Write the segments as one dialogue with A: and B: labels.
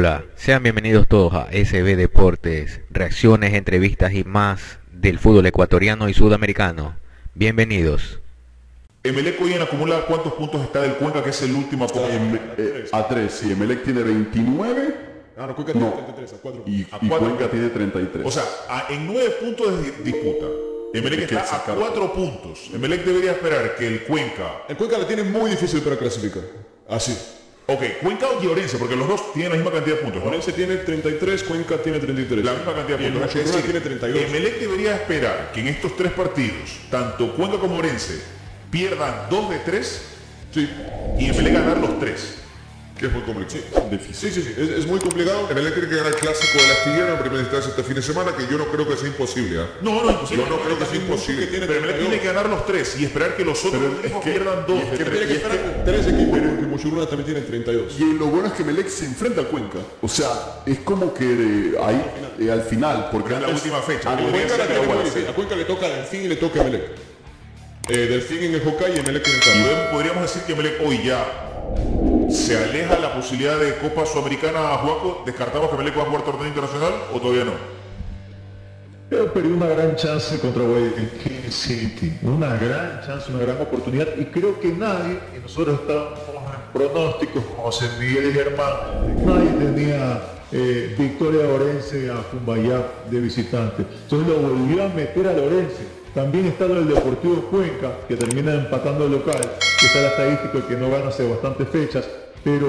A: Hola, sean bienvenidos todos a SB Deportes, reacciones, entrevistas y más del fútbol ecuatoriano y sudamericano. Bienvenidos.
B: Emelec hoy en acumula cuántos puntos está del Cuenca, que es el último a,
C: Em- eh, a 3, sí, Emelec tiene 29
D: Ah, no, Cuenca tiene
C: No.
D: 33, a 4.
C: y,
B: A
C: y
B: cuatro.
C: Cuenca tiene 33.
B: O sea, a- en nueve puntos de di- disputa. Emelec
C: Es que
B: está a
C: sacar-
B: cuatro puntos. Emelec debería esperar que el Cuenca...
D: El Cuenca la tiene muy difícil para clasificar. Así.
B: Ok, Cuenca o Llorense, porque los dos tienen la misma cantidad de puntos, ¿no?
D: Orense tiene 33, Cuenca tiene 33.
B: La misma cantidad de
D: Y el
B: puntos. Decir,
D: tiene 32.
B: Emelec debería esperar que en estos tres partidos, tanto Cuenca como Orense, pierdan dos de tres
D: Sí,
B: y Emelec ganar los tres.
E: Que es muy complicado.
D: sí, sí, sí. Es, es muy complicado.
E: Tiene que ganar el clásico del astillero en primera instancia este fin de semana, que yo no creo que sea imposible. ¿ah?
B: No, no, imposible.
E: Yo no creo que sea imposible.
D: tiene
B: Pero Emelec tiene que ganar los tres y esperar que los otros equipos pierdan dos de
D: Que tiene que esperar tres equipos porque Muchuruna también tiene 32.
C: y lo bueno es que Emelec se enfrenta al Cuenca. O sea, es como que eh, ahí eh, al final, porque
B: es la última fecha.
D: A Cuenca, la
B: que
D: difícil. A le toca Delfín y le toca a Emelec. Eh, Delfín en el Hokkaido y Emelec en el
B: luego podríamos decir que Emelec hoy ya se aleja la posibilidad de Copa Sudamericana a Juaco. ¿Descartamos que Emelec va a jugar torneo internacional o todavía no?
F: Pero perdió una gran chance contra Guayaquil City, una gran chance, una gran oportunidad y creo que nadie, y nosotros estábamos en pronósticos, José Miguel y Germán, nadie tenía eh, victoria de Orense a Cumbayá de visitante. Entonces lo volvió a meter a Lorense. También está lo del Deportivo Cuenca, que termina empatando el local, que está la estadística que no gana hace bastantes fechas, pero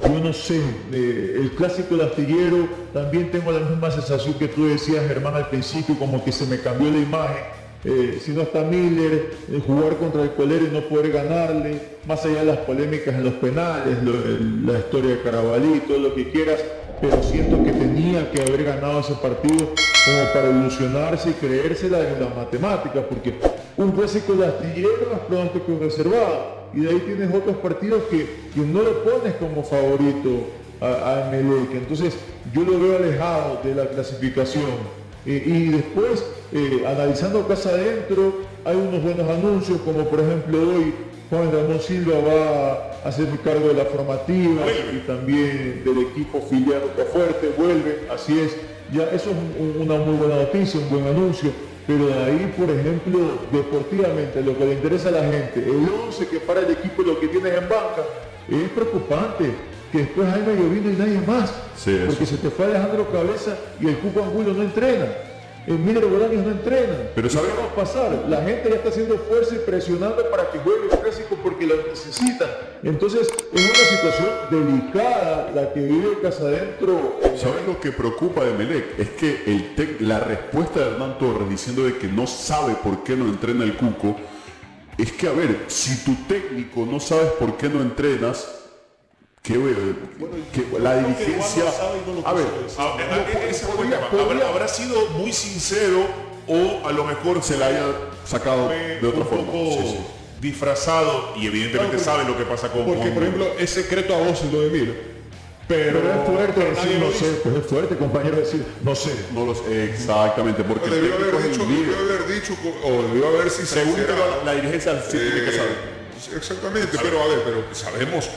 F: yo no sé, eh, el clásico de astillero también tengo la misma sensación que tú decías, Germán, al principio, como que se me cambió la imagen. Eh, si no está Miller, eh, jugar contra el colero y no poder ganarle, más allá de las polémicas en los penales, la historia de Carabalí, todo lo que quieras, pero siento que tenía que haber ganado ese partido como para ilusionarse y creérsela en la matemática, porque un clásico de astillero es pronóstico reservado, y de ahí tienes otros partidos que, que no lo pones como favorito a, a Emelec. Entonces yo lo veo alejado de la clasificación. Eh, y después, eh, analizando casa adentro, hay unos buenos anuncios, como por ejemplo hoy Juan Ramón Silva va a hacer cargo de la formativa y también del equipo filial fuerte, vuelve, así es. Ya eso es un- un- una muy buena noticia, un buen anuncio. Pero de ahí, por ejemplo, deportivamente, lo que le interesa a la gente, el 11 que para el equipo y lo que tienes en banca, es preocupante que después hay Llovino y nadie más.
C: Sí,
F: porque se te fue Alejandro Cabeza y el Cuco Angulo no entrena. El Miller Bolaños no entrena.
C: Pero
F: ¿Y
C: ¿sabe?
F: ¿Qué va a pasar? La gente ya está haciendo fuerza y presionando para que juegue el clásico porque lo necesitan. Entonces, es una situación delicada la que vive Casa Adentro.
C: ¿Sabes lo que preocupa de Melec? Es que el tec- la respuesta de Hernán Torres diciendo de que no sabe por qué no entrena el Cuco, es que a ver, si tu técnico no sabes por qué no entrenas, que, que la dirigencia... A ver,
B: Ah, eh, ¿Habrá, habrá sido muy sincero o a lo mejor
C: se la haya sacado de otra
B: un
C: forma.
B: poco
C: Sí, sí.
B: disfrazado y evidentemente
D: Claro,
B: sabe lo que pasa con
D: Porque,
B: con-
D: por ejemplo, es secreto a voces lo de Miller. Pero,
F: Pero es fuerte
D: pero
F: decir
D: lo
F: no sé, pues es fuerte compañero decir no sé.
C: No los, exactamente, porque
E: Debió haber dicho, debió haber dicho, o debió haber si
C: Según la, la dirigencia sí tiene que
E: Eh,
C: saber.
E: Exactamente, pero a ver, pero sabemos,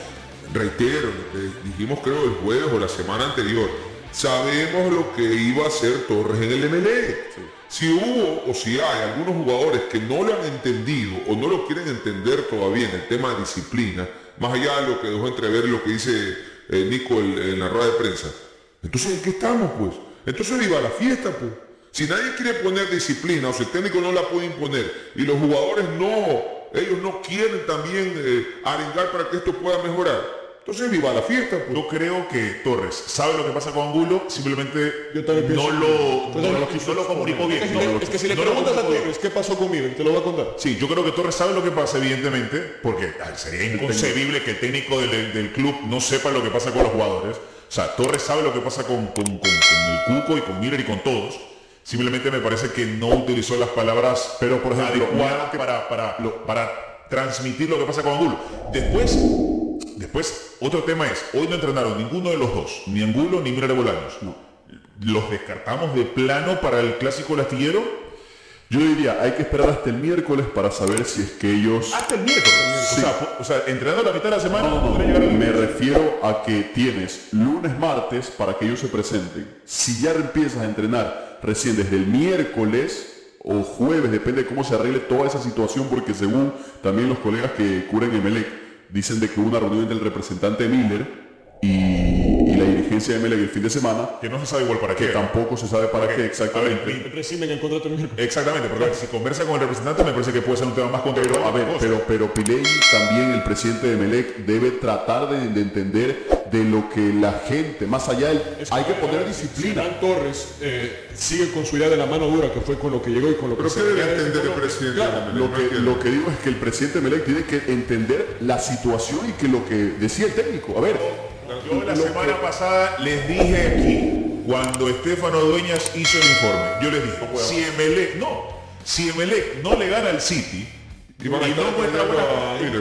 E: reitero, lo que dijimos creo el jueves o la semana anterior, sabemos lo que iba a hacer Torres en el MLE. Si hubo o si hay algunos jugadores que no lo han entendido o no lo quieren entender todavía en el tema de disciplina, más allá de lo que dejó entrever lo que dice eh, Nico en, en la rueda de prensa, entonces ¿en qué estamos pues? Entonces viva la fiesta pues. Si nadie quiere poner disciplina o si el técnico no la puede imponer y los jugadores no, ellos no quieren también eh, arengar para que esto pueda mejorar, entonces viva la fiesta. Pues.
B: Yo creo que Torres sabe lo que pasa con Angulo, simplemente
D: Yo también
B: no lo, no lo,
D: pienso-
B: no lo comunicó bien.
D: Es que,
B: no lo-
D: es que si le preguntas a
B: comunicó bien.
D: Torres qué pasó con Miller, te lo va a contar.
B: Sí, yo creo que Torres sabe lo que pasa, evidentemente, porque ay, sería inconcebible que el técnico del, del- club no sepa lo que pasa con los jugadores. O sea, Torres sabe lo que pasa con, con- con- con el Cuco y con Miller y con todos. Simplemente me parece que no utilizó las palabras
C: Pero, por ejemplo,
B: adecuadas para, para, para transmitir lo que pasa con Angulo. Después, después, otro tema es, hoy no entrenaron ninguno de los dos, ni Angulo ni de Bolaños. ¿Los descartamos de plano para el clásico del astillero?
C: Yo diría, hay que esperar hasta el miércoles para saber si es que ellos...
B: Hasta el miércoles.
C: Sí.
B: O, sea, pu- o sea, entrenando la mitad de la semana,
C: No, no,
B: llegar el
C: me refiero a que tienes lunes, martes para que ellos se presenten. Si ya empiezas a entrenar recién desde el miércoles o jueves, depende de cómo se arregle toda esa situación, porque según también los colegas que cubren Emelec, dicen de que hubo una reunión entre el representante Miller y, y la dirigencia de Emelec el fin de semana,
B: Que no se sabe igual para
C: que
B: qué.
C: tampoco se sabe para qué
B: ver,
C: exactamente.
D: el.
B: Exactamente, porque si conversa con el representante me parece que puede ser un tema más contradictorio.
C: a ver, pero, pero Piley también, el presidente de Melec, debe tratar de, de entender de lo que la gente, más allá del... Hay que poner disciplina.
D: Hernán Torres eh, sigue con su idea de la mano dura, que fue con lo que llegó y con lo que
E: Pero
D: se
E: ¿qué debe entender el presidente
D: Claro,
C: Lo
E: Melec?
C: Que, lo que digo es que el presidente de Melec tiene que entender la situación y que lo que decía el técnico. A ver,
B: Yo la semana
C: que-
B: pasada les dije aquí, cuando Estefano Dueñas hizo el informe, yo les dije, si Emelec, no, si Emelec no le gana al City y,
E: van a
B: no muestra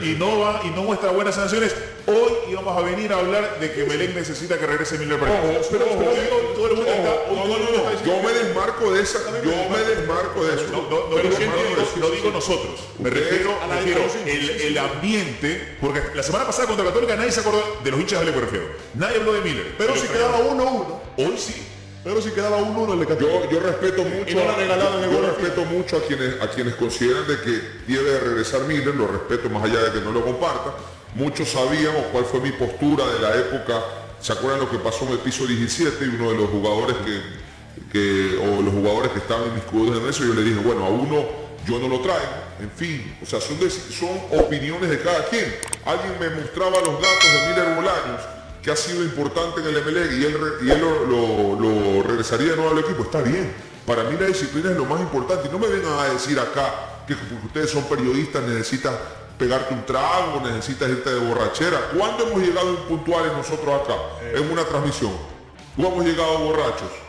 B: y no va y no muestra buenas sanciones, hoy íbamos a venir a hablar de que Emelec necesita que regrese Miller para acá.
E: Ojo,
B: Pero,
E: ojo,
B: pero hoy todo el mundo
E: ojo,
B: está, hoy
E: no,
B: todo
E: no,
B: el
E: no,
B: mundo
E: no,
B: está
E: yo me desmarco de esa, yo me desmarco de eso.
B: No,
E: Pero
B: digo,
E: entiendo,
B: digo- nosotros, me refiero,
D: a la
B: refiero el, ambiente, porque la semana pasada contra Católica nadie se acordó de los hinchas de Aleco refiero. Nadie habló de Miller.
D: Pero si quedaba 1-1.
B: Hoy sí.
D: Pero si quedaba 1-1 el de
E: Yo, yo respeto mucho,
D: no
E: a- yo respeto mucho a quienes, a quienes consideran de que debe de regresar Miller, lo respeto más allá de que no lo comparta. Muchos sabíamos cuál fue mi postura de la época, ¿se acuerdan lo que pasó en el piso 17? Y uno de los jugadores que, que o los jugadores que estaban en eso, yo le dije, bueno, a uno yo no lo traigo, en fin, o sea, son, son opiniones de cada quien. Alguien me mostraba los datos de Miller Bolaños, que ha sido importante en el MLE y él, lo, regresaría de nuevo al equipo, está bien. Para mí la disciplina es lo más importante y no me vengan a decir acá que porque ustedes son periodistas necesitas pegarte un trago, necesitas irte de borrachera. ¿Cuándo hemos llegado puntuales nosotros acá en una transmisión? ¿O hemos llegado borrachos?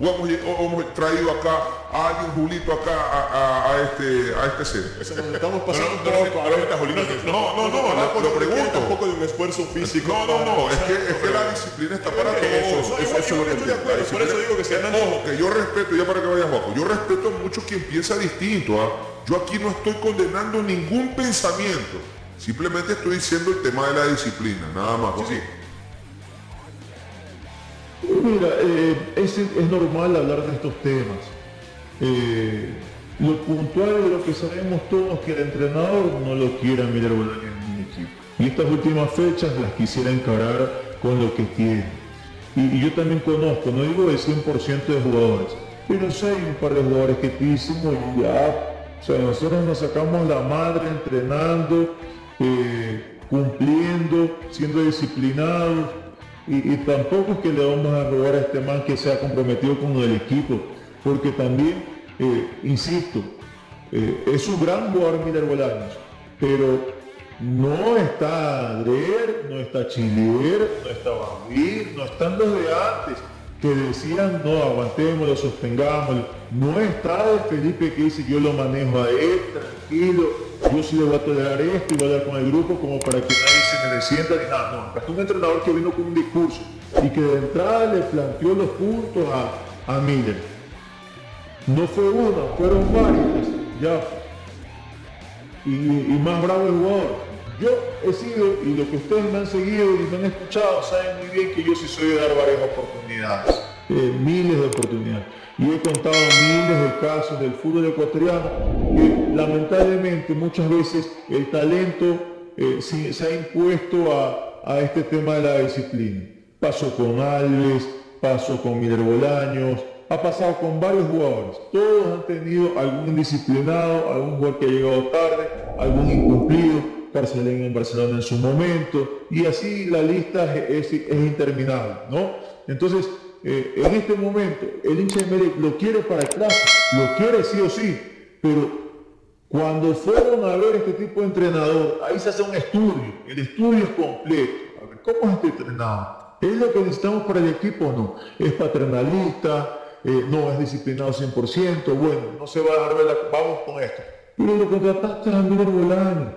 E: ¿O hemos, lle- o hemos traído acá a alguien, Julito, acá a, a- a este, a este ser?
D: Estamos pasando
B: No, no,
D: un
B: no,
D: poco.
B: no, no, Julito,
E: No, no, no, lo- lo pregunto.
D: Un poco de un esfuerzo físico.
E: No, no, no, es que, es que la disciplina está para todos.
D: Eso,
E: Eso estoy de acuerdo.
D: Por eso digo que si Hernán-
E: Ojo, que yo respeto, ya para que vayas bajo, yo respeto mucho quien piensa distinto. ¿ah? Yo aquí no estoy condenando ningún pensamiento. Simplemente estoy diciendo el tema de la disciplina, nada más. ¿sí?
F: Mira, eh, es, normal hablar de estos temas. Eh, lo puntual de lo que sabemos todos que el entrenador no lo quiere a Miller Bolaños en un equipo. Y estas últimas fechas las quisiera encarar con lo que tiene. Y, y yo también conozco, no digo el 100% de jugadores, pero sí hay un par de jugadores que dicen, "Oye, ya, o sea, nosotros nos sacamos la madre entrenando, eh, cumpliendo, siendo disciplinados, y, tampoco es que le vamos a robar a este man que se ha comprometido con el equipo, porque también, eh, insisto, eh, es un gran jugador Miller Bolaños, pero no está Adrier, no está Chilier, no está Bambir, no están los de antes que decían no aguantémoslo, sostengámoslo. No está el Felipe que dice yo lo manejo a él, tranquilo, yo sí le voy a tolerar esto y voy a hablar con el grupo como para que nadie se me descienda ni nada. No, acá un entrenador que vino con un discurso y que de entrada le planteó los puntos a, a Miller. No fue uno, fueron varios. Ya y, y más bravo el jugador. Yo he sido, y lo que ustedes me han seguido y me han escuchado, saben muy bien que yo sí soy de dar varias oportunidades, eh, miles de oportunidades. Y he contado miles de casos del fútbol ecuatoriano que lamentablemente muchas veces el talento eh, se ha impuesto a, a este tema de la disciplina. Pasó con Alves, pasó con Miller Bolaños, ha pasado con varios jugadores. Todos han tenido algún indisciplinado, algún jugador que ha llegado tarde, algún incumplido, Carcelén en Barcelona en su momento, y así la lista es, es- interminable, ¿no? Entonces, eh, en este momento, el hincha de lo quiere para el clásico, lo quiere sí o sí, pero cuando fueron a ver este tipo de entrenador, ahí se hace un estudio, el estudio es completo. A ver, ¿cómo es este entrenador? ¿Es lo que necesitamos para el equipo o no? ¿Es paternalista? Eh, ¿No es disciplinado 100%? Bueno, no se va a dejar ver la... Vamos con esto. Pero lo contrataste a Miller Bolaño.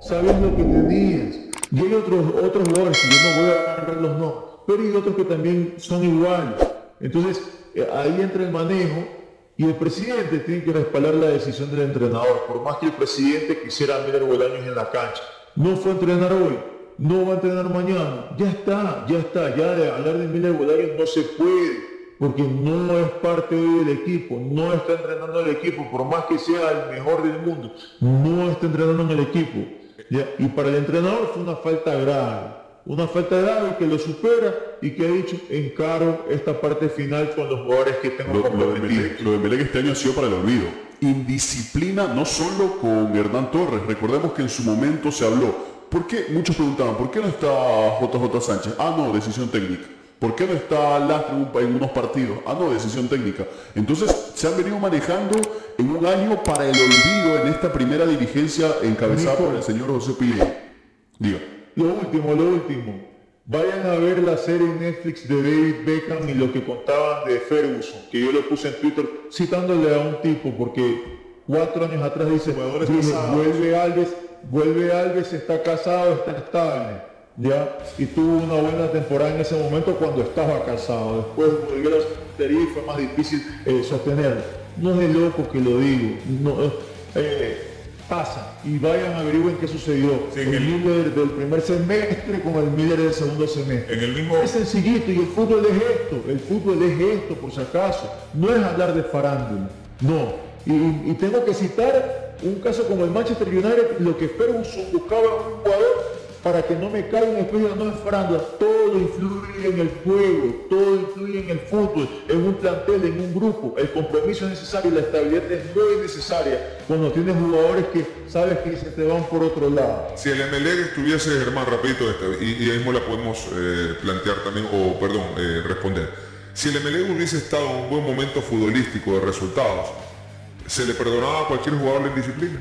F: Sabes lo que tenías. Y hay otros, otros jugadores que yo no voy a agarrar los nombres, pero hay otros que también son iguales. Entonces, eh, ahí entra el manejo Y el presidente tiene que respaldar la decisión del entrenador, por más que el presidente quisiera Miller Bolaños en la cancha. No fue a entrenar hoy, no va a entrenar mañana. Ya está, ya está. Ya de hablar de Miller Bolaños no se puede, porque no es parte hoy del equipo, no está entrenando el equipo, por más que sea el mejor del mundo, no está entrenando en el equipo. Y para el entrenador fue una falta grave una falta de grave que lo supera y que ha dicho encaro esta parte final con los jugadores que tengo
C: Lo, lo de. Melec, lo de Melec este año ha sido para el olvido. Indisciplina no solo con Hernán Torres, recordemos que en su momento se habló. ¿Por qué? Muchos preguntaban, ¿por qué no está JJ Sánchez? Ah, no, decisión técnica. ¿Por qué no está Lastre en un- en unos partidos? Ah, no, decisión técnica. Entonces se han venido manejando en un año para el olvido en esta primera dirigencia encabezada
F: Nico.
C: por el señor José Pilín. Diga.
F: Lo último, lo último. Vayan a ver la serie Netflix de David Beckham y lo que contaban de Ferguson, que yo lo puse en Twitter citándole a un tipo porque cuatro años atrás dice, vuelve Alves, vuelve Alves, está casado, está estable. Ya, y tuvo una buena temporada en ese momento cuando estaba casado. Después volvió a la soltería y fue más difícil eh, sostenerlo. No es de loco que lo digo. No, eh, pasa y vayan averigüen qué sucedió.
B: Sí, en
F: el
B: el-
F: Miller del primer semestre con el Miller del segundo semestre.
B: En el mismo-
F: Es sencillito y el fútbol es esto, el fútbol es esto por si acaso. No es hablar de farándula, no. Y, y tengo que citar un caso como el Manchester United, lo que Ferguson buscaba un jugador para que no me caigan de no es farándula. Todo influye en el juego, todo influye en el fútbol, en un plantel, en un grupo. El compromiso es necesario y la estabilidad es muy necesaria cuando tienes jugadores que sabes que se te van por otro lado.
E: Si el MLE estuviese, Germán, rapidito, esta, y, y ahí mismo la podemos eh, plantear también, o perdón, eh, responder. Si el MLE hubiese estado en un buen momento futbolístico de resultados, ¿se le perdonaba a cualquier jugador la indisciplina?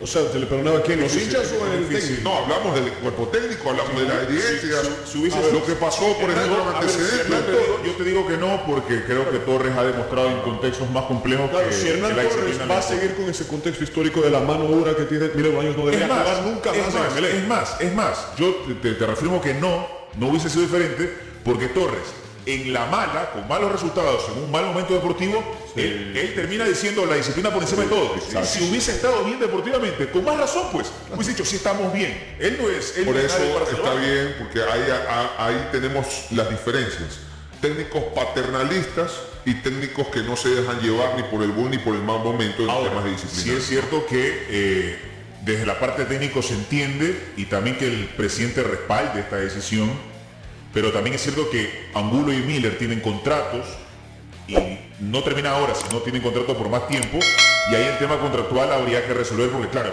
D: O sea, ¿se le perdonaba a quién? ¿Los hinchas o el técnico?
E: No, hablamos del cuerpo técnico, hablamos de evidencias,
B: si- si hubiese-
E: lo que pasó, por ejemplo, en
B: ver, si
E: antecedentes.
B: Yo te digo que no porque creo que Torres ha demostrado en contextos más complejos
D: Claro,
B: que,
D: si Hernán
B: que la
D: Torres va a
B: no-
D: seguir con ese contexto histórico de la mano dura que tiene Miller Baños, no
B: Es
D: debería
B: más,
D: jugar nunca
B: es
D: más en
B: más,
D: MLE.
B: es más, es más, yo te, te, te reafirmo que no, no hubiese sido diferente porque Torres en la mala, con malos resultados, en un mal momento deportivo, él, él termina diciendo la disciplina por encima de todo. Si hubiese estado bien deportivamente, con más razón pues, hubiese dicho, sí estamos bien. Él no es, él
E: Por
B: no
E: eso está bien, porque ahí, tenemos las diferencias. Técnicos paternalistas y técnicos que no se dejan llevar ni por el buen ni por el mal momento en
B: Ahora,
E: temas de
B: sí
E: disciplina.
B: es cierto que eh, desde la parte técnico se entiende y también que el presidente respalde esta decisión, pero también es cierto que Angulo y Miller tienen contratos y no termina ahora, sino tienen contratos por más tiempo y ahí el tema contractual habría que resolver porque claro,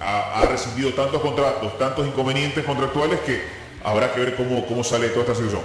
B: ha, ha recibido tantos contratos, tantos inconvenientes contractuales que habrá que ver cómo, cómo sale toda esta situación.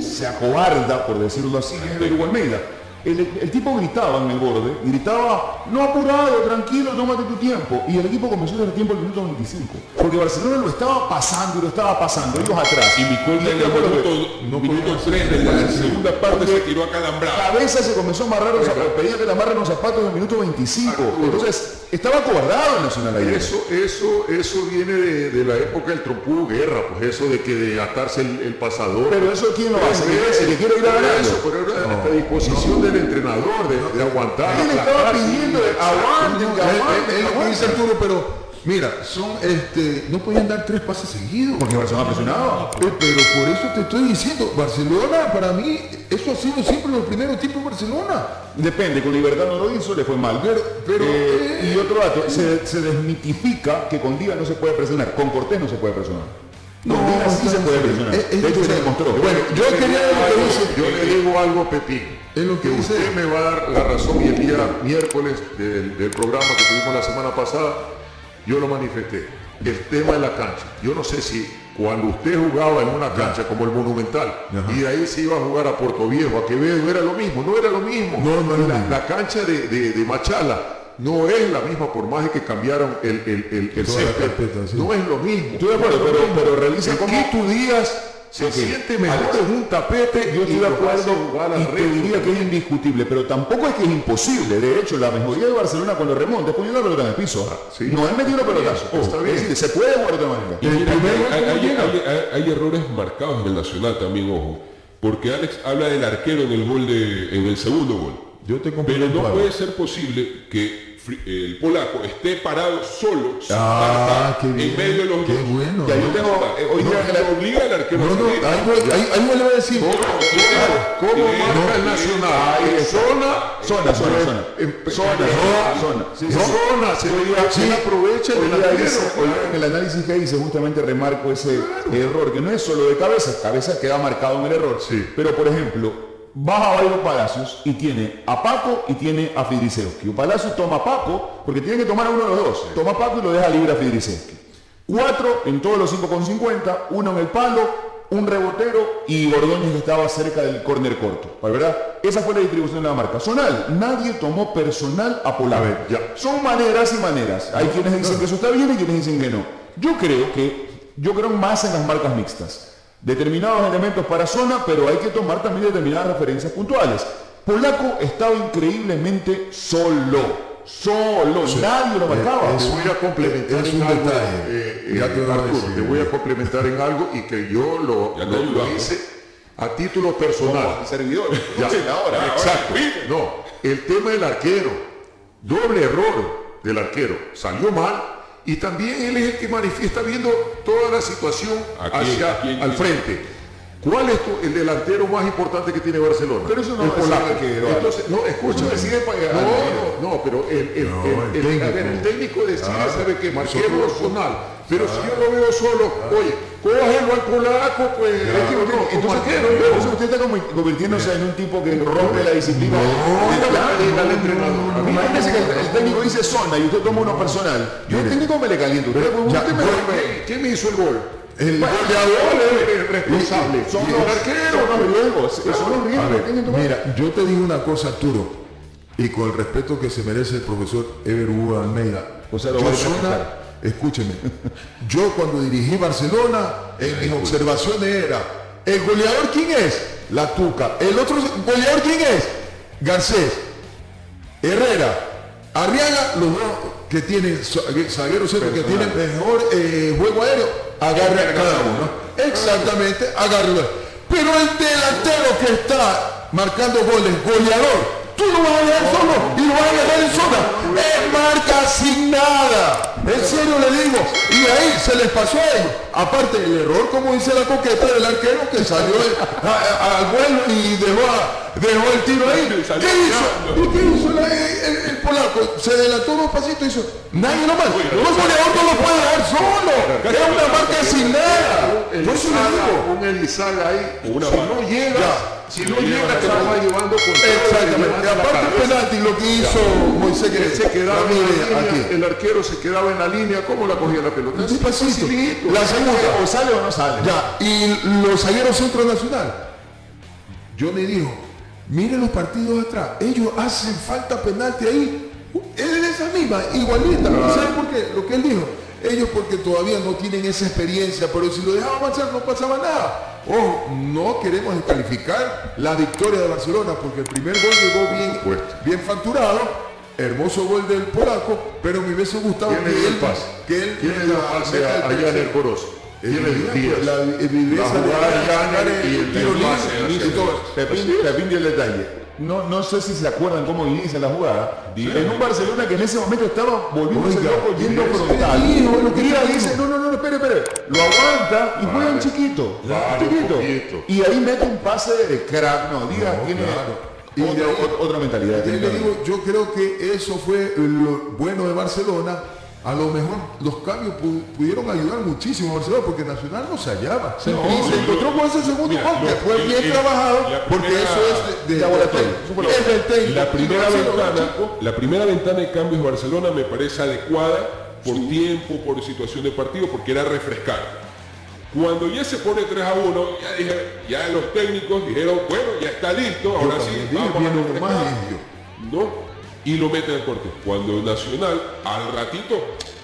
G: se acobarda, por decirlo así, es Almeida. El, el tipo gritaba en el borde, gritaba, no apurado, tranquilo, tómate tu tiempo. Y el equipo comenzó a hacer tiempo al minuto 25. Porque Barcelona lo estaba pasando y lo estaba pasando, ellos atrás.
D: Y mi cuenta en el minuto, no, minuto 3 de la segunda parte se tiró acalambrado.
G: cabeza se comenzó a amarrar los zapatos, pedía que le amarren los zapatos en el minuto 25. Entonces, estaba acobardado el Nacional ayer.
H: Eso, eso, eso viene de, de la época del trompudo guerra, pues eso de que de atarse el, el pasador.
G: Pero eso quién lo hace, el que quiere ir a ganar.
H: eso, pero era la disposición del entrenador de, de aguantar.
G: Él estaba
H: aplacar,
G: pidiendo,
H: sí,
G: aguanten, que
I: Él- él-
G: aguanten,
I: él lo que
G: aguanten.
I: dice Arturo, pero mira, son este, no podían dar tres pases seguidos.
G: Porque Barcelona presionaba.
I: Eh, Pero por eso te estoy diciendo, Barcelona, para mí, eso ha sido siempre los primeros tiempos de Barcelona.
G: Depende, con Libertad no lo hizo, le fue mal. Pero,
I: pero,
G: eh,
I: eh,
G: y otro dato, se, se desmitifica que con Díaz no se puede presionar, con Cortés no se puede presionar.
I: No,
G: Díaz sí se puede presionar.
I: es- es
G: de hecho, se
I: diferente.
G: demostró.
I: Bueno, yo quería lo que dice.
H: Yo le digo algo, Pepín.
I: Es lo que dice.
H: Usted me va a dar la razón y el día miércoles del, del programa que tuvimos la semana pasada, yo lo manifesté. El tema de la cancha. Yo no sé si cuando usted jugaba en una cancha como el Monumental y de ahí se iba a jugar a Puerto Viejo, a Quevedo, era lo mismo. No era lo mismo.
I: No, no era lo
H: la,
I: mismo.
H: la cancha de, de- de Machala no es la misma por más de que cambiaron el, el, el, el césped.
I: sí.
H: No es lo mismo.
G: Estoy de acuerdo, pero, pero revisa
H: En
G: cómo...
H: Quito Díaz se siente mejor en un tapete
G: Yo estoy
H: y
G: de acuerdo y te diría que es indiscutible, pero tampoco es que es imposible. De hecho, la mejoría de Barcelona cuando remonta es la pelota en el piso.
H: sí.
G: No es pelotazo.
H: Está
G: Ojo,
H: bien.
G: Es decir, se puede jugar de otra manera.
D: Y mira,
I: primer
D: hay, errores marcados en el Nacional también, ojo.
E: porque Alex habla del arquero en el gol de, en el segundo gol.
I: Yo te
E: Pero no puede ser posible que el polaco esté parado solo
I: Ah,
E: marca,
I: qué bien.
E: en medio de los
I: Qué
E: dos.
I: bueno.
G: Tengo, eh, hoy
E: No,
G: día la-
E: no obliga al arquero
I: No,
E: a
I: no, algo, ahí, ahí voy a decir.
H: ¿Cómo marca el Nacional? En zona,
G: Zona, zona, zona. Zona, zona.
H: Se aprovecha el
G: en el análisis que hice justamente remarco ese error, que no es solo de cabeza, cabeza queda marcado en el error. Pero por ejemplo, baja a Bayro Palacios y tiene a Paco y tiene a Fidrisewski. Palacios toma a Paco, porque tiene que tomar a uno de los dos. Toma a Paco y lo deja libre a Fidrisewski. Cuatro en todos los 5,50, uno en el palo, un rebotero y Ordóñez que estaba cerca del córner corto. ¿Verdad? Esa fue la distribución de la marca. Zonal, nadie tomó personal a Polaco.
H: A ver, ya.
G: Son maneras y maneras. Hay quienes dicen que eso está bien y quienes dicen que no. Yo creo que, yo creo más en las marcas mixtas. Determinados elementos para zona, pero hay que tomar también determinadas referencias puntuales. Polaco estaba increíblemente solo. Solo. Nadie lo marcaba.
H: Te voy a complementar
I: es
H: en
I: un
H: algo,
I: detalle.
H: eh, eh,
I: Ya te voy a
H: Arturo, te voy a complementar en algo y que yo lo, lo- hice a título personal.
G: servidor.
H: Ya.
G: Ahora.
H: Exacto. No, el tema del arquero. Doble error del arquero. Salió mal y también él es el que manifiesta viendo toda la situación hacia
E: ¿A quién?
H: al frente. ¿Cuál es tu- el delantero más importante que tiene Barcelona?
G: Pero eso no decir
H: polaco.
G: que-
H: Entonces, no, escúchame. No, no, no, pero el, el,
I: No,
H: el-
I: el
H: el- a
I: técnico.
H: ver, el técnico decide,
I: Ah,
H: sabe que
I: nosotros-
H: marquemos Pero si yo lo veo solo, oye, cógelo al polaco, pues. No, como
G: entonces,
H: arquero,
G: entonces usted está convirtiéndose en un tipo que rompe la disciplina.
H: Claro, entrenador. Mí-
G: Imagínese que el, técnico dice zona y usted toma uno personal. Yo el técnico me le caliento.
H: ¿quién- ¿Quién me hizo el gol?
I: El
H: goleador es responsable.
G: Son los
H: el arquero.
G: son los riesgos. Son los riesgos que tienen que tomar.
I: Mira, yo te digo una cosa, Arturo, y con el respeto que se merece el profesor Ever Hugo Almeida.
G: O sea, lo
I: yo zona. Escúcheme, yo cuando dirigí Barcelona, en mis observaciones era, ¿el goleador quién es? La Tuca. ¿El otro goleador quién es? Garcés. Herrera. Arriaga, los dos que tienen zagueros centro que tienen mejor eh, juego aéreo, agarre a cada uno. Exactamente, agarre. Pero el delantero que está marcando goles, goleador, tú lo vas a dejar solo y lo vas a dejar en zona. Es marca sin nada. En serio le digo. Y ahí se les pasó a ellos. Aparte el error, como dice la coqueta del arquero que salió a- a- al vuelo y dejó, a- dejó el tiro ahí. ¿Qué hizo? ¿Y qué hizo la- el polaco? Se adelantó dos pasitos y hizo. Nadie lo más. Un goleador no lo puede dejar solo. Es una marca sin nada. Yo le digo.
H: un Elizaga ahí.
E: Una
H: si no llega,
I: Ya.
H: si no llega, te lo va llevando con
I: Exactamente. aparte el penalti, lo que hizo Moisés
H: Él se quedaba en la
I: Ramírez
H: línea,
I: aquí.
H: el arquero se quedaba en la línea, ¿cómo la cogía la pelota?
I: La segunda.
G: O sale o no sale.
I: Ya, y los zagueros centro nacional. Yo le digo, miren los partidos atrás, ellos hacen falta penalti ahí. Es de esa misma, igualita. ¿Saben por qué? Lo que él dijo. Ellos porque todavía no tienen esa experiencia, pero si lo dejaban avanzar no pasaba nada. Ojo, no queremos descalificar la victoria de Barcelona porque el primer gol llegó bien, bien facturado. Hermoso gol del polaco, pero me hubiese gustado
H: ¿Quién le
I: que
H: el
I: él,
H: pase?
I: que él
H: ¿Quién le el pase a-
I: el
H: allá en el Corozo? ¿Quién le dio?
I: La, La de
H: y el
I: tiro libre.
G: Pepín, Pepín dio el detalle. No, no sé si se acuerdan cómo inicia la jugada. En un Barcelona que en ese momento estaba volviéndose loco yendo frontal.
I: es te
G: dice, no, no, no, espere, espere. Lo aguanta y juega en chiquito.
H: Claro,
G: chiquito.
H: poquito.
G: Y ahí mete un pase de crack. No, Díaz
I: No,
G: tiene
I: claro. Y
G: otra, otra mentalidad.
I: Digo, yo creo que eso fue lo bueno de Barcelona. A lo mejor los cambios pu- pudieron ayudar muchísimo a Barcelona porque Nacional no se hallaba. y se encontró con ese segundo
E: Mira,
I: gol que fue
E: el-
I: bien
E: el-
I: trabajado porque
E: primera-
I: eso es de, de-
G: laboratorio.
I: es.
E: La primera ventana, la primera ventana de cambios de Barcelona me parece adecuada por tiempo, por situación de partido, porque era refrescar. Cuando ya se pone 3 a 1, ya, dije- ya los técnicos dijeron, bueno, ya está listo, ahora sí, vamos a refrescar.
I: más.
E: ¿No? Y lo mete en el corte. Cuando Nacional, al ratito,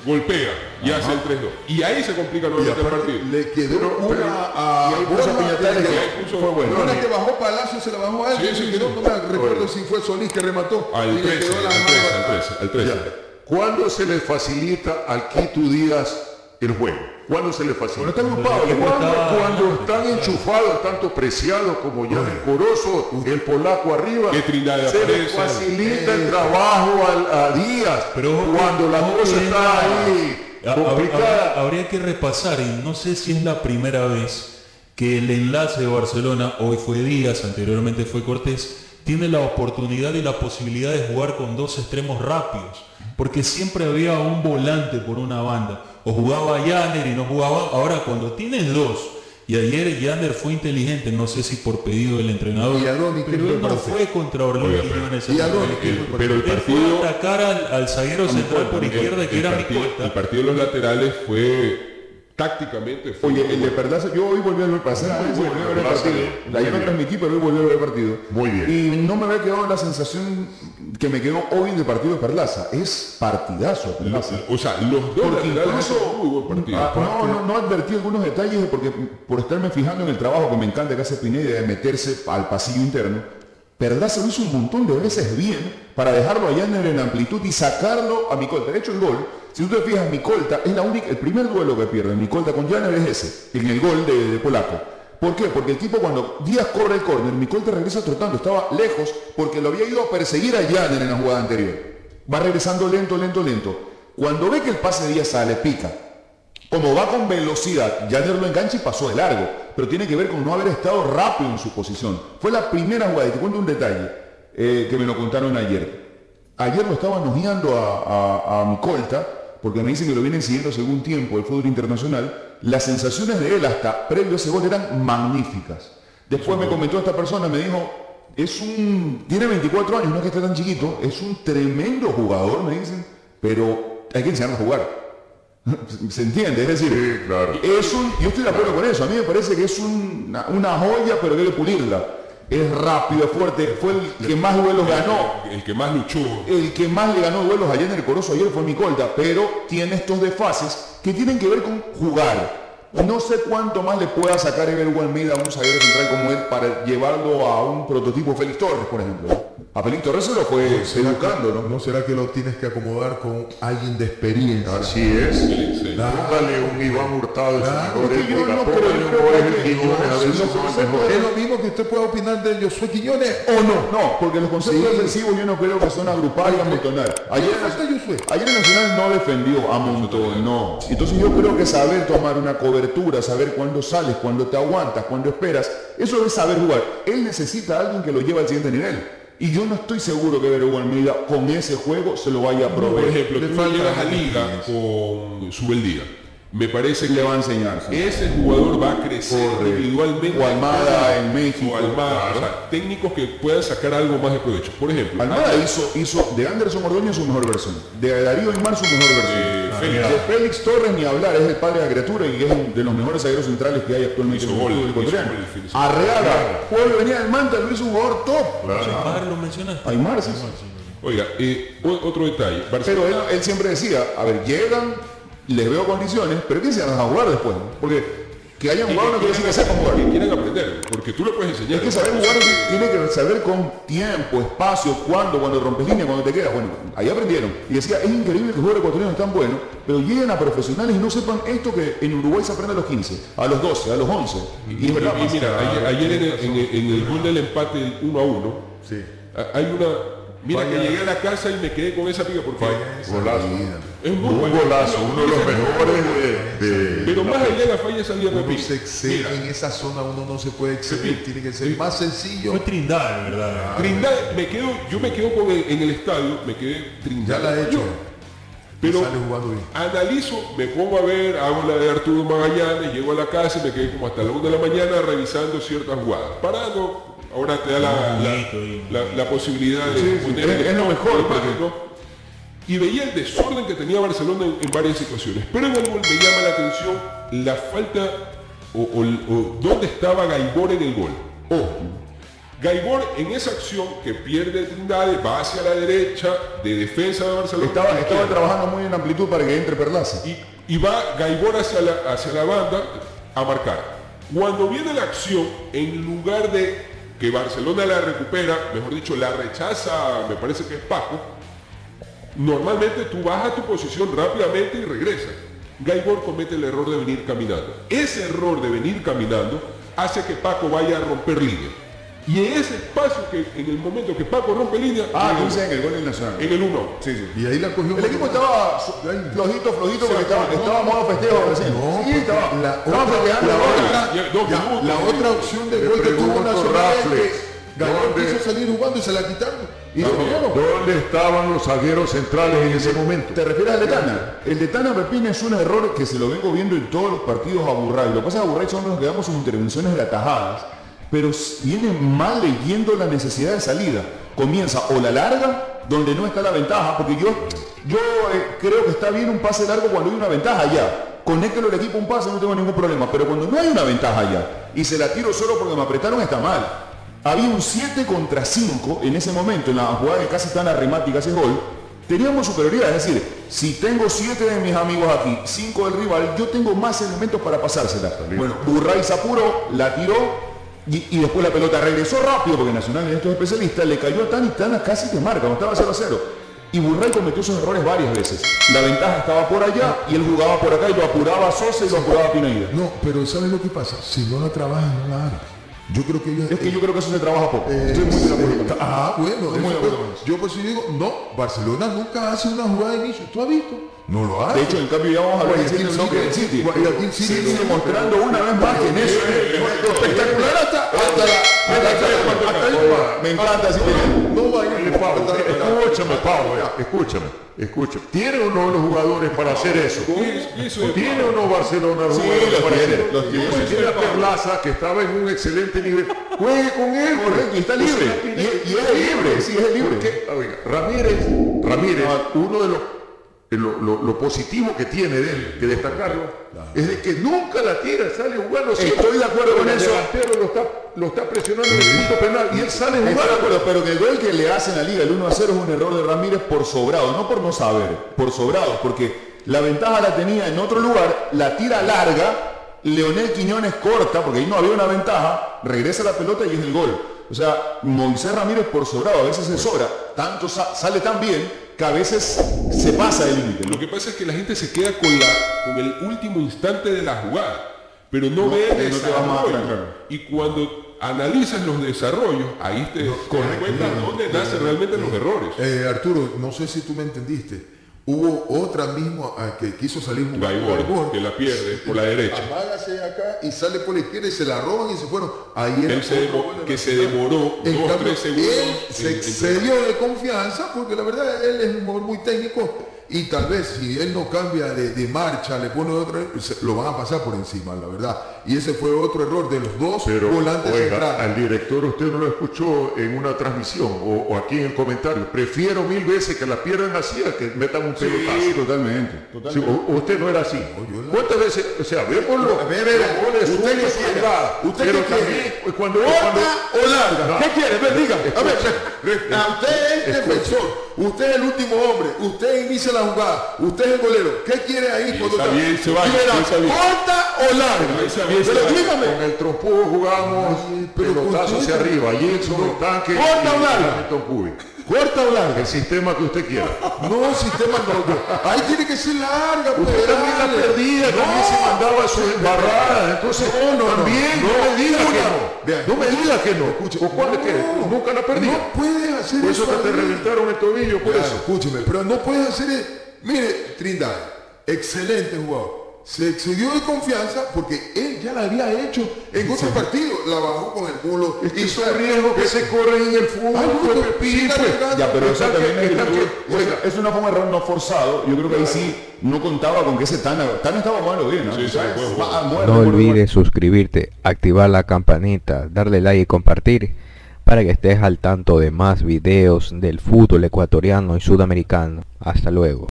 E: golpea y hace el 3-2. Y ahí se complica nuevamente el partido.
I: le quedó una a Borja. Una que bajó Palacio se la bajó a él.
E: Sí, sí, sí.
I: no me recuerdo si fue Solís que remató.
E: Al
I: y le
E: 13,
I: quedó la
E: al
I: mano
E: 13,
I: a-
E: al 13, al 13.
H: ¿Cuándo se le facilita al Quito Díaz el juego? ¿Cuándo se le facilita?
G: Cuando está agrupado,
H: ¿Y cuándo,
J: estaba-
H: cuando están enchufados, tanto preciados como ya el Corozo, el polaco arriba, se le
K: aparece.
H: facilita el trabajo al- a, Díaz.
J: Pero
H: cuando la cosa está ahí complicada.
J: Habría, habría que repasar, y no sé si es la primera vez que el enlace de Barcelona, hoy fue Díaz, anteriormente fue Cortés, tiene la oportunidad y la posibilidad de jugar con dos extremos rápidos, porque siempre había un volante por una banda, o jugaba Janer y no jugaba, ahora cuando tienes dos, y ayer Janer fue inteligente, no sé si por pedido del entrenador,
I: Y Aarón, ¿y qué
J: pero él
I: fue
J: no fue contra Orlando
I: y Aarón,
J: El-
I: ¿qué
K: El-
I: fue
K: pero el
J: él fue
K: partido...
J: a atacar al, al zaguero central por izquierda que
K: el
J: era
K: partido,
J: Micolta.
K: el partido de los laterales fue tácticamente fue
G: Oye, el de. Perlaza, yo hoy volví a ver el partido.
H: muy
G: Ayer no transmití, pero hoy volví a ver el partido.
H: Muy bien.
G: Y no me había quedado la sensación que me quedó hoy del partido de Perlaza. Es partidazo Perlaza.
K: o sea los dos
G: Porque incluso
K: hacen un muy buen partido
G: ah, no, no, no advertí algunos detalles de porque por estarme fijando en el trabajo que me encanta que hace Pineda de meterse al pasillo interno. Perlaza lo hizo un montón de veces bien para dejarlo allá en, amplitud y sacarlo a Micolta. De hecho, el gol, si tú te fijas, Micolta es la única, el primer duelo que pierde Micolta con Janner es ese, en el gol de, Polaco. ¿Por qué? Porque el tipo cuando Díaz cobra el córner, Micolta regresa trotando, estaba lejos porque lo había ido a perseguir a Janner en la jugada anterior. Va regresando lento, lento, lento. Cuando ve que el pase de Díaz sale, pica. Como va con velocidad, Janner lo engancha y pasó de largo, pero tiene que ver con no haber estado rápido en su posición. Fue la primera jugada, y te cuento un detalle eh, que me lo contaron ayer. Ayer lo estaban ojeando a, a, a Micolta, porque me dicen que lo vienen siguiendo hace algún tiempo el fútbol internacional. Las sensaciones de él hasta previo a ese gol eran magníficas. Después me comentó esta persona, me dijo, es un, tiene 24 años, no es que esté tan chiquito, es un tremendo jugador, me dicen, pero hay que enseñarlo a jugar. ¿Se entiende? Es decir,
H: Sí, claro.
G: es un, yo estoy de acuerdo con eso. A mí me parece que es un- una, una joya, pero que pulirla. Es rápido, es fuerte. Fue el que más duelos ganó.
K: el que más luchó
G: El que más le ganó duelos ayer en el Corozo ayer fue Micolta, pero tiene estos desfases que tienen que ver con jugar. No sé cuánto más le pueda sacar Ever Almeida a un zaguero central como él para llevarlo a un prototipo Félix Torres, por ejemplo. A Félix Torres se lo fue educando, ¿no?
I: ¿No será que lo tienes que acomodar con alguien de experiencia?
H: Así es. Póngale un Iván Hurtado,
I: Claro,
G: es yo no creo- que-
I: lo mismo que usted pueda opinar de Josué Quiñones o no.
G: No, porque los conceptos
I: Sí.
G: defensivos yo no creo que son agrupar y amontonar. Ayer, ayer el Nacional no defendió, amontonó. Entonces yo creo que saber tomar una cobertura, saber cuándo sales, cuándo te aguantas, cuándo esperas, eso es saber jugar. Él necesita a alguien que lo lleve al siguiente nivel. Y yo no estoy seguro que Verbo Almeida con ese juego se lo vaya a
K: por
G: proveer.
K: ejemplo
I: le
K: tú llegas a liga con Subeldía me parece que
G: Le va a enseñar. sí.
K: ese jugador va a crecer individualmente
G: O Almada en México.
K: o Almada, o sea, técnicos que puedan sacar algo más de provecho por ejemplo
G: Almada hizo, hizo de Anderson Ordóñez su mejor versión, de Darío Aymar su mejor versión.
K: Eh, Félix.
G: de Félix Torres ni hablar, es el padre de la criatura y es de los mejores zagueros centrales que hay actualmente
K: Hizo
G: en el
K: gol, hizo.
G: Arreaga, que venía del Manta, lo hizo un jugador top.
J: Aymar lo mencionaste.
G: Aymar, sí.
K: oiga eh, otro detalle
G: Pero
K: Barcelona
G: él, él siempre decía, a ver, llegan, les veo condiciones, pero que se van a jugar después, porque que hayan jugado no quiere decir que sepan jugar.
K: que quieren aprender porque tú le puedes enseñar
G: Es que saber jugar tiene que saber con tiempo, espacio, cuándo, cuando rompes línea, cuando te quedas. Bueno, ahí aprendieron. Y decía, es increíble que el jugador ecuatoriano es tan bueno, pero lleguen a profesionales y no sepan esto que en Uruguay se aprende a los 15, a los 12, a los 11.
K: Y,
G: Y, es verdad,
K: y mira, ayer, ayer en, el, en el- en el gol del empate del 1 a 1,
I: Sí.
K: a- hay una. Mira
I: Falla.
K: que llegué a la casa y me quedé con esa pica porque
H: Golazo.
K: es muy
H: Un
K: bueno.
H: golazo, uno de los mejores de... de-
K: Pero más allá de la falla salía
I: Uno se excede, en esa zona uno no se puede exceder, tiene que ser más sencillo.
J: Fue Trindade, ¿verdad?
K: Trindade, me quedo, yo me quedo con el- en el estadio, me quedé
I: Ya
K: Trindade.
I: la ha hecho.
K: Pero analizo, me pongo a ver, hago la de Arturo Magallanes, llego a la casa y me quedé como hasta la 1 de la mañana revisando ciertas jugadas. Parando, ahora te da la, la, posibilidad de
G: Sí, sí,
K: poner
G: es- lo mejor,
K: y veía el desorden que tenía Barcelona en, en varias situaciones. Pero en el gol me llama la atención la falta o, o- o dónde estaba Gaibor en el gol. Ojo, Gaibor en esa acción que pierde Trindade va hacia la derecha de defensa de Barcelona.
G: estaba, trabajando muy en amplitud para que entre Perlaza.
K: y, y va Gaibor hacia la, hacia la banda a marcar. Cuando viene la acción, en lugar de que Barcelona la recupera, mejor dicho, la rechaza, me parece que es Paco, normalmente tú a tu posición rápidamente y regresas.
E: Gaibor comete el error de venir caminando. Ese error de venir caminando hace que Paco vaya a romper línea. Y en ese espacio que en el momento que Paco rompe línea,
G: Ah,
E: en, el,
G: el gol del Nacional.
E: en el 1.
G: Sí, sí.
I: Y ahí la cogió.
G: El equipo estaba flojito, flojito, porque estaba, estaba modo festejo recién.
I: No,
G: sí, estaba,
I: la
G: estaba
I: otra- opción de gol que tuvo Nacional
H: ¿dónde-
I: quiso salir jugando y se la quitaron. Y.
H: ¿Dónde estaban los zagueros centrales en ese momento?
G: ¿Te refieres al de Tana? El de Tana Pepín es un error que se lo vengo viendo en todos los partidos a Burray. Lo que pasa es que a Burray son los que damos sus intervenciones atajadas, pero viene mal leyendo la necesidad de salida. Comienza o la larga, donde no está la ventaja, porque yo, yo eh, creo que está bien un pase largo cuando hay una ventaja ya. Conéctelo al equipo un pase, no tengo ningún problema, pero cuando no hay una ventaja ya y se la tiro solo porque me apretaron, está mal. Había un 7 contra 5 en ese momento, en la jugada que casi tan arremática ese gol. Teníamos superioridad, es decir, si tengo 7 de mis amigos aquí, 5 del rival, yo tengo más elementos para pasársela. Bueno, Burray se apuró, la tiró y, y después la pelota regresó rápido, porque Nacional en estos especialistas le cayó a Tan y Tan casi te marca, no estaba 0 a 0. Y Burray cometió esos errores varias veces. La ventaja estaba por allá y él jugaba por acá y lo apuraba a Sosa y lo apuraba a Pineida.
I: No, pero ¿sabes lo que pasa? Si no la trabajas, no la hagas. Yo creo que ellos...
G: Es que yo creo que eso se trabaja poco.
I: Eh,
G: Estoy muy de acuerdo
I: eh. Ah, bueno.
G: Muy de acuerdo
I: yo por eso digo, no, Barcelona nunca hace una jugada de inicio. ¿Tú has visto? No lo hace.
G: De hecho, en cambio ya vamos a hablar
I: Guayaquil
G: del nombre del
I: City,
G: City.
I: Guayaquil City,
G: City
I: sí,
G: demostrando una vez más que en eso es
I: espectacular hasta, hasta el-
G: Me encanta así que
I: no vayan
H: escúchame, Pablo, escúchame, escúchame. ¿Tiene o no los jugadores para hacer eso?
E: eso es-
H: ¿Tiene o no Barcelona los jugadores para hacer eso?
G: tiene.
H: A Perlaza, que estaba en un excelente nivel, juegue con él.
G: correcto, y está libre. Y, es libre, sí, es libre.
H: Oiga, Ramírez, Ramírez, uno de los de lo, lo- lo positivo que tiene de él, que destacarlo, es de que nunca la tira, sale jugando. siempre.
G: Estoy de acuerdo con
H: el
G: eso.
H: delantero lo está, lo está presionando en el punto penal y él sale
G: Estoy de
H: jugando.
G: acuerdo, pero que el gol que le hacen a Liga, el 1 a 0, es un error de Ramírez por sobrado, no por no saber, por sobrado, porque la ventaja la tenía en otro lugar, la tira larga, Leonel Quiñones corta, porque ahí no había una ventaja, regresa la pelota y es el gol. O sea, Moisés Ramírez por sobrado, a veces se sobra, tanto sa- sale tan bien que a veces se pasa el límite.
E: Lo que pasa es que la gente se queda con, la, con el último instante de la jugada, pero no, ve el
G: no
E: desarrollo. Y cuando analizas los desarrollos, ahí te, te das cuenta dónde nacen realmente los errores.
I: Eh, Arturo, no sé si tú me entendiste. Hubo otra mismo ah, que quiso salir.
E: Gaibor,
I: Gaibor.
E: que la pierde por la derecha.
I: Amágase acá y sale por la izquierda y se la roban y se fueron. Ahí
E: Él se
I: otro
E: demo-
I: gol de
E: que se demoró
I: En
E: dos,
I: cambio,
E: tres segundos.
I: Él se excedió de confianza porque la verdad él es un jugador muy técnico y tal vez si él no cambia de, de marcha, le pone otra, lo van a pasar por encima, la verdad. Y ese fue otro error de los dos
H: Pero,
I: volantes
H: oiga,
I: centrales.
H: al director usted no lo escuchó en una transmisión o, o aquí en el comentario. Prefiero mil veces que la pierdan así a que metan un pelotazo.
G: Sí, totalmente.
H: Sí, o- usted no era así. ¿Cuántas veces? O sea, vémoslo.
I: Ve, ve, ve,
H: los goles
I: usted
H: jugadas.
I: ¿Usted
H: Pero también, pues, cuando, cuando-
I: ¿Corta o larga?
H: No.
I: ¿Qué quiere? Ven, dígame. A ver, a usted es defensor, usted es el último hombre, usted inicia la jugada, usted es el golero. ¿Qué quiere ahí cuando
E: está bien, se va,
I: Quiera,
E: está bien.
I: ¿Corta o larga?
E: Está bien, se
I: Pero dígame.
H: con el trompudo jugamos
I: pero
H: pelotazo hacia arriba. Allí sobre el tanque.
I: ¿Corta o
H: y
I: larga? ¿Corta o larga?
H: El sistema que usted quiera.
I: No, sistema no. no. Ahí tiene que ser larga. pues,
H: Usted también la
I: dale.
H: perdía, también se mandaba sus embarradas. Entonces,
I: No, no, no.
H: también no, me diga que no. No me diga que no.
I: Escuche,
H: ¿O cuál es que?
I: no.
H: Nunca la perdí.
I: No puedes hacer
H: Por
I: eso.
H: eso que te reventaron el tobillo, por
I: Claro,
H: eso.
I: escúcheme, pero no puedes hacer. el- Mire, Trindade, excelente jugador. Se excedió de confianza porque él ya la había hecho en otro partido. La bajó con el culo.
H: Es que son riesgos que se corren en el fútbol.
I: Ay,
H: pues,
I: no, siga
H: pues.
G: Ya, pero eso también
H: que-
G: es,
H: que- oiga,
G: es una forma de error no forzado. Yo creo que ahí sí no contaba con que ese Tana, Tana estaba jugando bien, ¿no?
E: Sí, sí,
G: va-
A: No olvides suscribirte, activar la campanita, darle like y compartir para que estés al tanto de más videos del fútbol ecuatoriano y sudamericano. Hasta luego.